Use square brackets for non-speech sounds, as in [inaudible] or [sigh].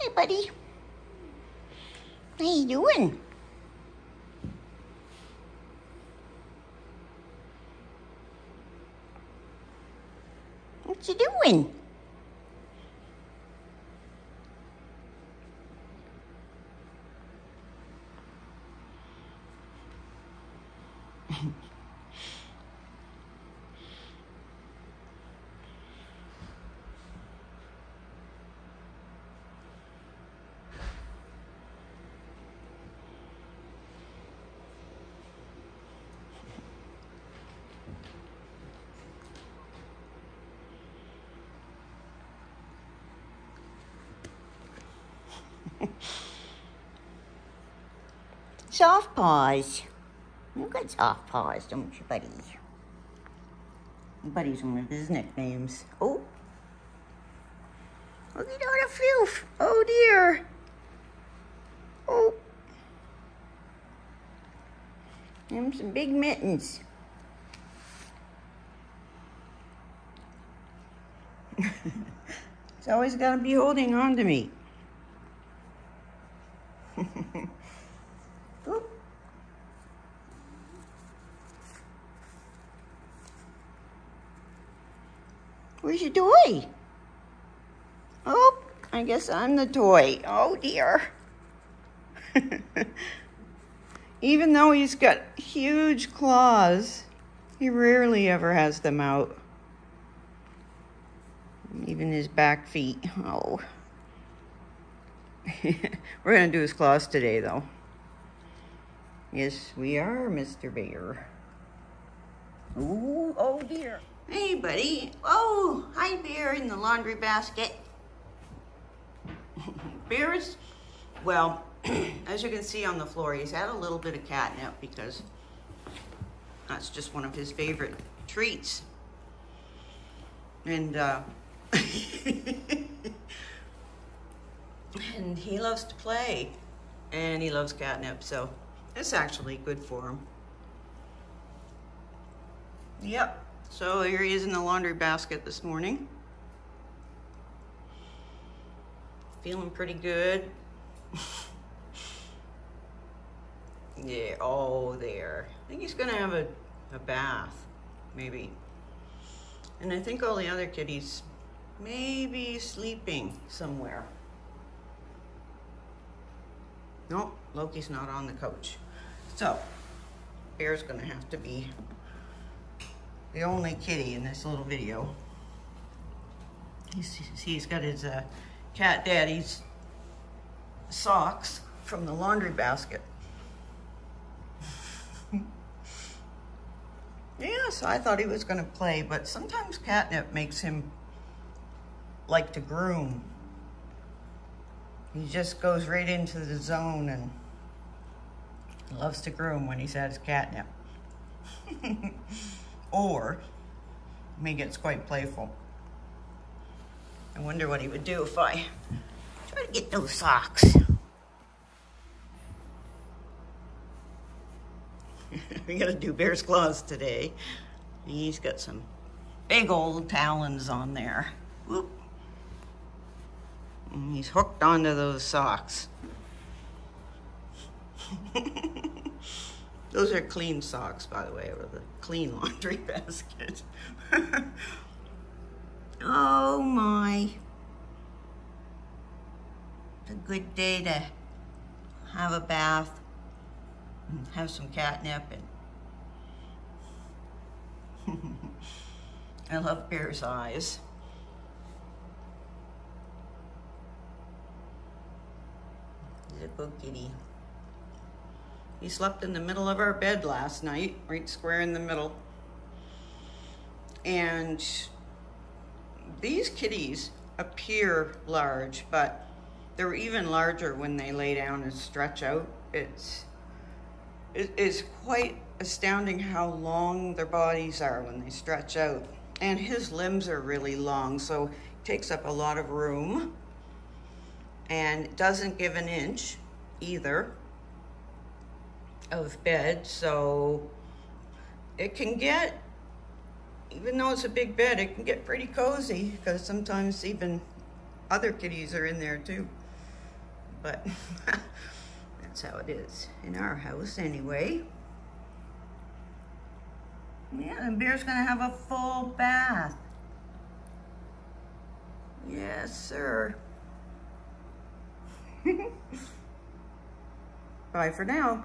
Hey, buddy. How you doing? What you doing? [laughs] soft paws. You got soft paws, don't you, buddy? Buddy's one of his nicknames. Oh. Look at all the filth. Oh, dear. Oh. Them some big mittens. [laughs] He's always got to be holding on to me. Where's your toy? Oh, I guess I'm the toy. Oh dear. [laughs] Even though he's got huge claws, he rarely ever has them out. Even his back feet. Oh. [laughs] We're going to do his claws today, though. Yes, we are, Mr. Bear. Ooh, oh dear. Hey, buddy. Oh, hi, Bear, in the laundry basket. [laughs] Bear's, well, [clears throat] as you can see on the floor, he's had a little bit of catnip because that's just one of his favorite treats. And, uh, [laughs] and he loves to play and he loves catnip, so it's actually good for him. Yep, so here he is in the laundry basket this morning. Feeling pretty good. [laughs] yeah, oh there. I think he's gonna have a, a bath, maybe. And I think all the other kitties maybe sleeping somewhere. Nope, Loki's not on the couch. So, Bear's gonna have to be the only kitty in this little video. He's, he's got his uh, cat daddy's socks from the laundry basket. [laughs] yeah, so I thought he was gonna play, but sometimes catnip makes him like to groom. He just goes right into the zone and loves to groom when he's at his catnip. [laughs] or he gets quite playful. I wonder what he would do if I try to get those socks. [laughs] we gotta do Bear's Claws today. He's got some big old talons on there. Whoop. And he's hooked onto those socks. [laughs] those are clean socks, by the way, with a clean [laughs] laundry basket. [laughs] oh my. It's a good day to have a bath and have some catnip and [laughs] I love Bear's eyes. He's a good kitty. He slept in the middle of our bed last night, right square in the middle. And these kitties appear large, but they're even larger when they lay down and stretch out. It's, it's quite astounding how long their bodies are when they stretch out. And his limbs are really long, so takes up a lot of room and doesn't give an inch either of bed, so it can get, even though it's a big bed, it can get pretty cozy because sometimes even other kitties are in there too. But [laughs] that's how it is in our house anyway. Yeah, and Bear's gonna have a full bath. Yes, sir. [laughs] Bye for now.